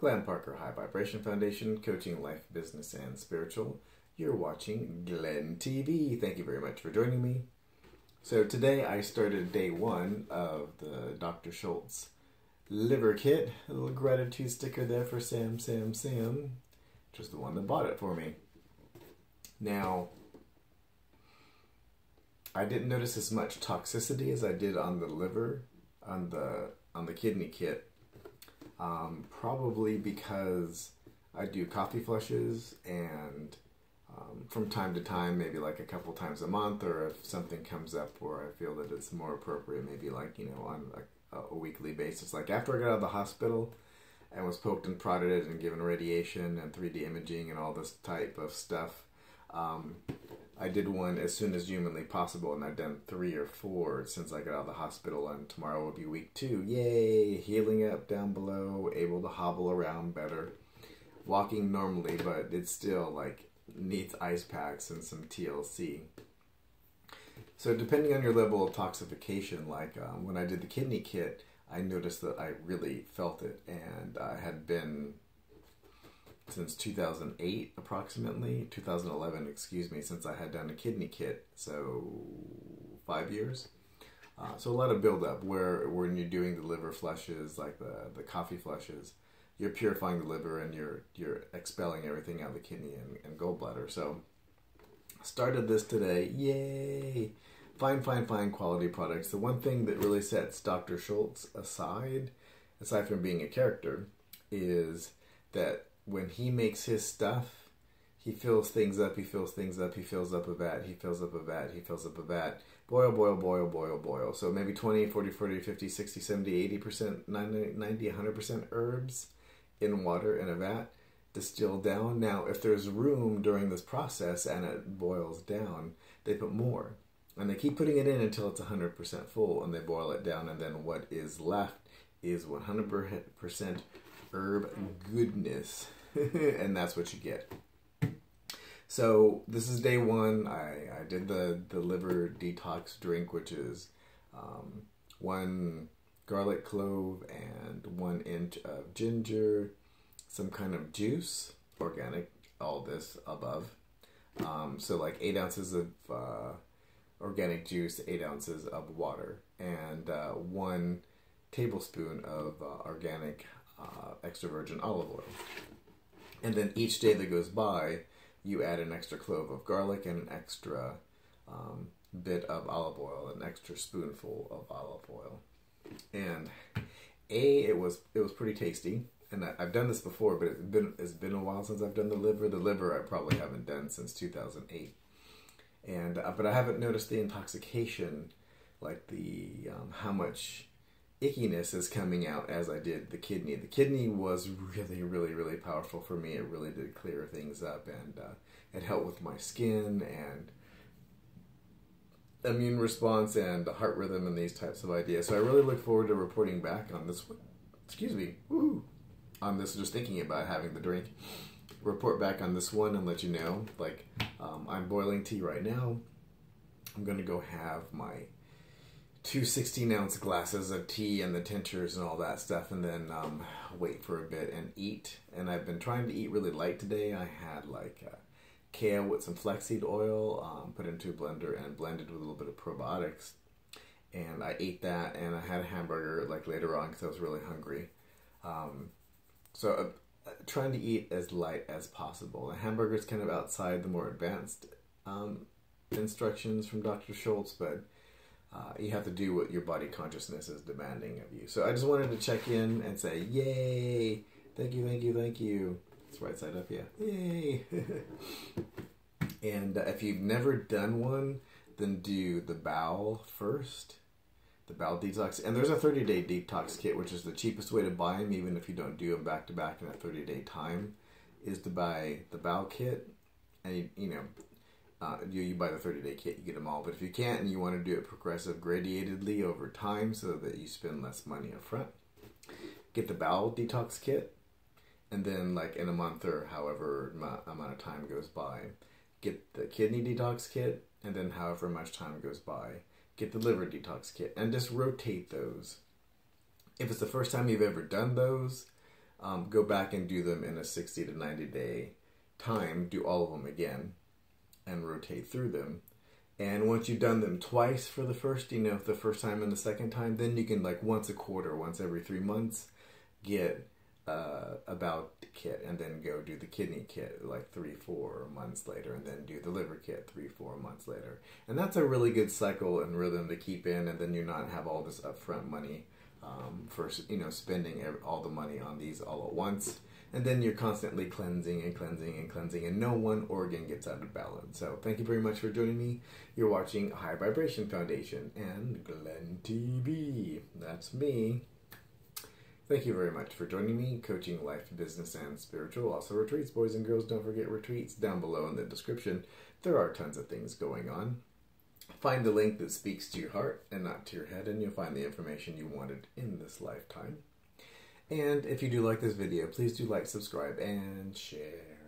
Glenn Parker High Vibration Foundation, coaching life, business, and spiritual. You're watching Glenn TV. Thank you very much for joining me. So today I started day one of the Dr. Schulze liver kit. A little gratitude sticker there for Sam, Sam, Sam, is the one that bought it for me. Now, I didn't notice as much toxicity as I did on the liver, on the on the kidney kit. Um, probably because I do coffee flushes and um, from time to time, maybe like a couple times a month, or if something comes up where I feel that it's more appropriate, maybe like you know on a, a weekly basis. Like after I got out of the hospital and was poked and prodded and given radiation and 3D imaging and all this type of stuff. Um, I did one as soon as humanly possible, and I've done three or four since I got out of the hospital. And tomorrow will be week two. Yay! Healing up down below, able to hobble around better, walking normally, but it's still like needs ice packs and some TLC. So depending on your level of toxification, like um, when I did the kidney kit, I noticed that I really felt it, and I had been since 2008 approximately. 2011 excuse me since i had done a kidney kit. So five years. Uh, so a lot of buildup where when you're doing the liver flushes like the, the coffee flushes you're purifying the liver and you're you're expelling everything out of the kidney and, and gallbladder. So started this today. Yay! Fine fine fine quality products. The one thing that really sets dr schulze aside aside from being a character is that when he makes his stuff, he fills things up, he fills things up, he fills up a vat, he fills up a vat, he fills up a vat. Boil, boil, boil, boil, boil. So maybe 20, 40, 40, 50, 60, 70, 80%, 90, 90 100% herbs in water in a vat distilled down. Now, if there's room during this process and it boils down, they put more. And they keep putting it in until it's 100% full and they boil it down. And then what is left is 100% herb goodness. and that's what you get. So this is day one. I, I did the, the liver detox drink, which is um, one garlic clove and one inch of ginger, some kind of juice, organic, all this above. Um, so like eight ounces of uh, organic juice, eight ounces of water, and uh, one tablespoon of uh, organic uh, extra virgin olive oil. And then each day that goes by, you add an extra clove of garlic and an extra um, bit of olive oil, an extra spoonful of olive oil. And a it was it was pretty tasty. And I, have done this before, but it's been it's been a while since I've done the liver. The liver I probably haven't done since 2008. And uh, but I haven't noticed the intoxication, like the um, how much ickiness is coming out as I did the kidney. The kidney was really, really, really powerful for me. It really did clear things up and uh, it helped with my skin and immune response and heart rhythm and these types of ideas. So I really look forward to reporting back on this one. Excuse me. Woo! On this, just thinking about having the drink. Report back on this one and let you know. Like, um, I'm boiling tea right now. I'm going to go have my two 16 ounce glasses of tea and the tinctures and all that stuff and then um, wait for a bit and eat. And i've been trying to eat really light today. I had like uh, kale with some flaxseed oil um, put into a blender and blended with a little bit of probiotics. And i ate that and i had a hamburger like later on because i was really hungry. Um, so uh, trying to eat as light as possible. The hamburger is kind of outside the more advanced um, instructions from dr schulze but uh, you have to do what your body consciousness is demanding of you. So I just wanted to check in and say, yay! Thank you, thank you, thank you. It's right side up, yeah. Yay! and uh, if you've never done one, then do the bowel first. The bowel detox. And there's a 30 day detox kit, which is the cheapest way to buy them, even if you don't do them back to back in a 30 day time, is to buy the bowel kit. And, you, you know, uh, you, you buy the 30 day kit, you get them all. But if you can't and you want to do it progressive gradiatedly over time so that you spend less money up front, get the bowel detox kit. And then, like in a month or however amount of time goes by, get the kidney detox kit. And then, however much time goes by, get the liver detox kit. And just rotate those. If it's the first time you've ever done those, um, go back and do them in a 60 to 90 day time, do all of them again, and rotate through them. And once you've done them twice for the first, you know, the first time and the second time, then you can like once a quarter, once every three months, get uh, about the kit and then go do the kidney kit like three, four months later, and then do the liver kit three, four months later. And that's a really good cycle and rhythm to keep in, and then you not have all this upfront money um, for you know spending all the money on these all at once and then you're constantly cleansing and cleansing and cleansing, and no one organ gets out of balance. So, thank you very much for joining me. You're watching High Vibration Foundation and Glenn TV. That's me. Thank you very much for joining me, coaching life, business, and spiritual. Also, retreats, boys and girls. Don't forget retreats down below in the description. There are tons of things going on. Find the link that speaks to your heart and not to your head, and you'll find the information you wanted in this lifetime. And if you do like this video, please do like, subscribe, and share.